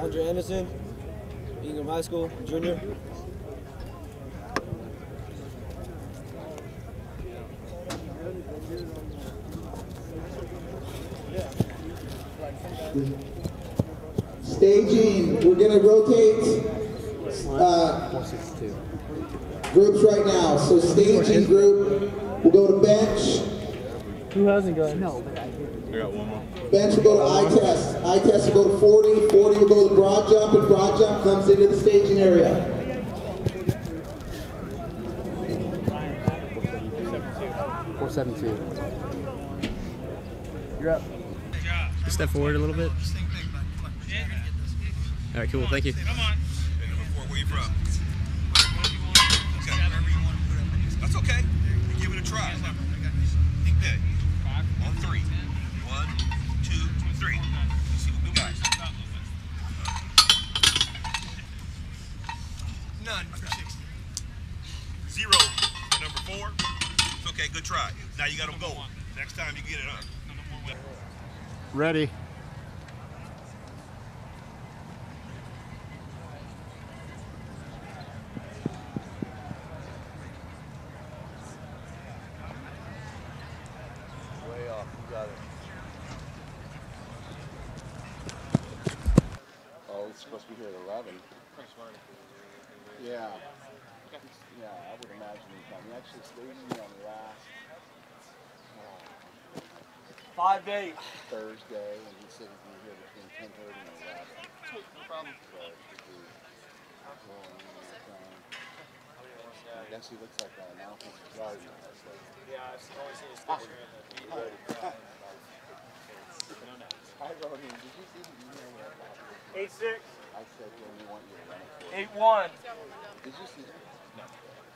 Andre Anderson, Ingham High School, junior. Staging, we're gonna rotate uh, groups right now. So staging group, we'll go to bench. Who hasn't gone? No. But I did. I got one more. Bench will go to eye test. Eye test will go to 40. 40 will go to broad jump, and broad jump comes into the staging area. Four seven two. You're up. Step forward a little bit. All right, cool. Thank you. None. Zero. Number four. It's okay. Good try. Now you got to go. Next time you get it, huh? Ready. Way off. You got it. Oh, it's supposed to be here at 11. Yeah. Yeah, I would imagine he's done. He actually stayed with me on the last uh, Five to eight. Thursday, and he said he'd be here between 10:30 and 11. No problem. So it should be rolling in the. I guess he looks like an Alpha's garden. So. Yeah, I've only seen his picture in the video. I wrote him. Did you see the email that I got? Eight six. I said to him, we want you to run it for. Eight one. Did you see that? No.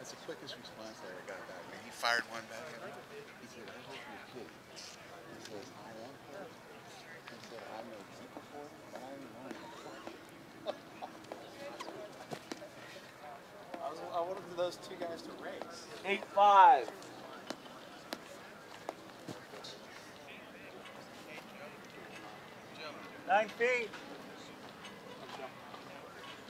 That's the quickest response I ever got back. Man, he fired one back at me. He said, I hope you're kidding. He says, I am kidding. He said, I made you before, but I ain't running before. I, was, I wanted those two guys to race. Eight five. Nine feet.